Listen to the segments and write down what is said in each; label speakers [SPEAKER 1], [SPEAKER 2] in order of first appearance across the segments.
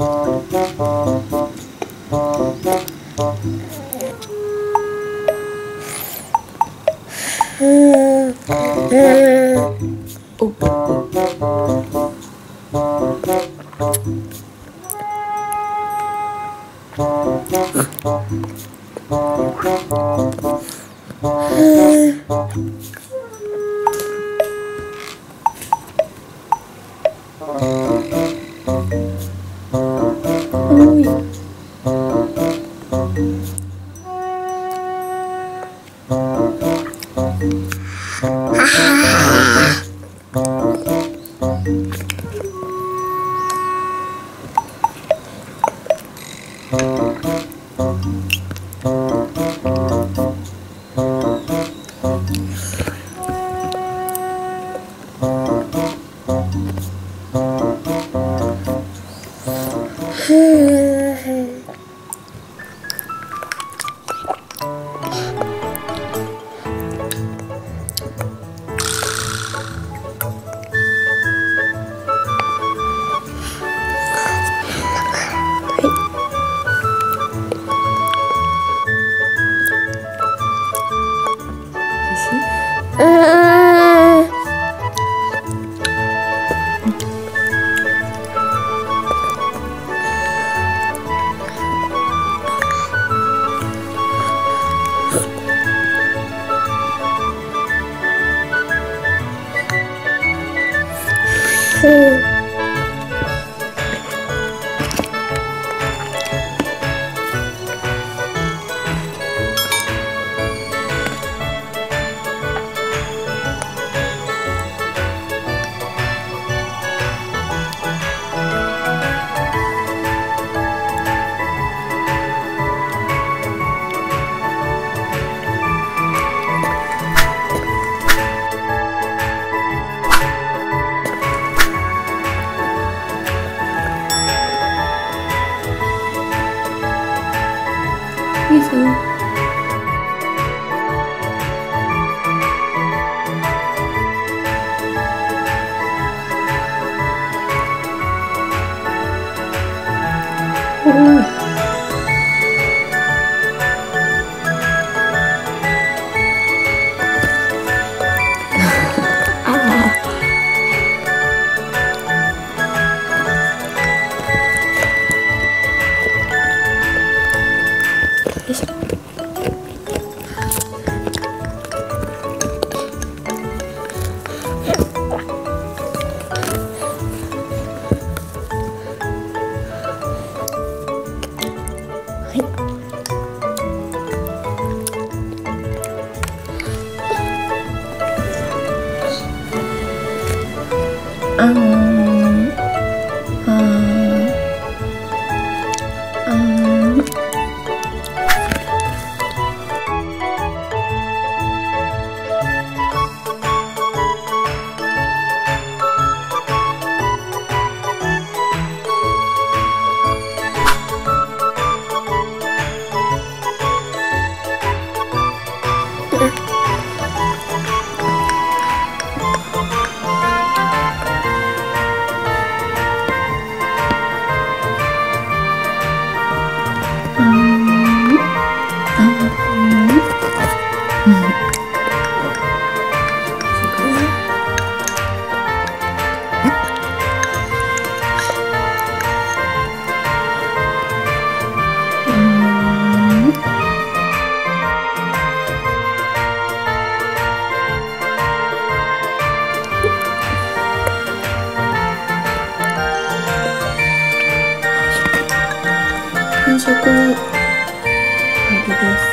[SPEAKER 1] Oh. 嗯。嗯。你怎么？Um. 食旅です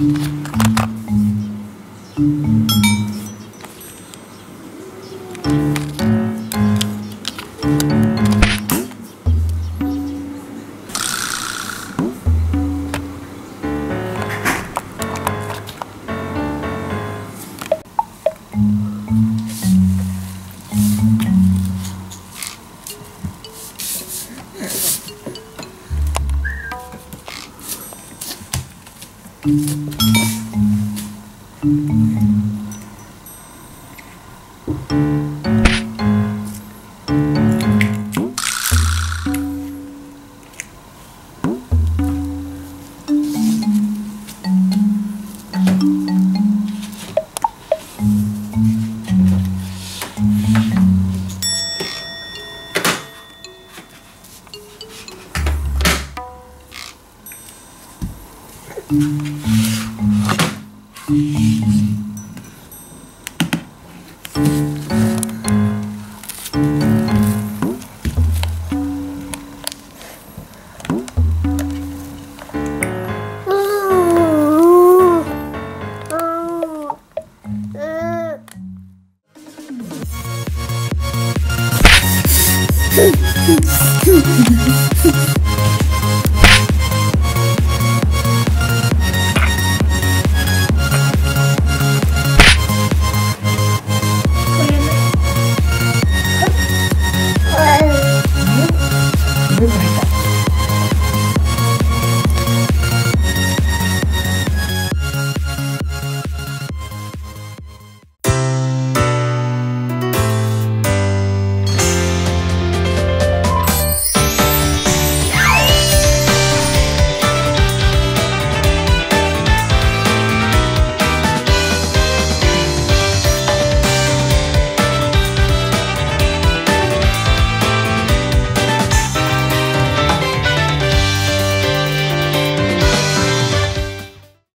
[SPEAKER 1] Thank mm -hmm. you. Hmm.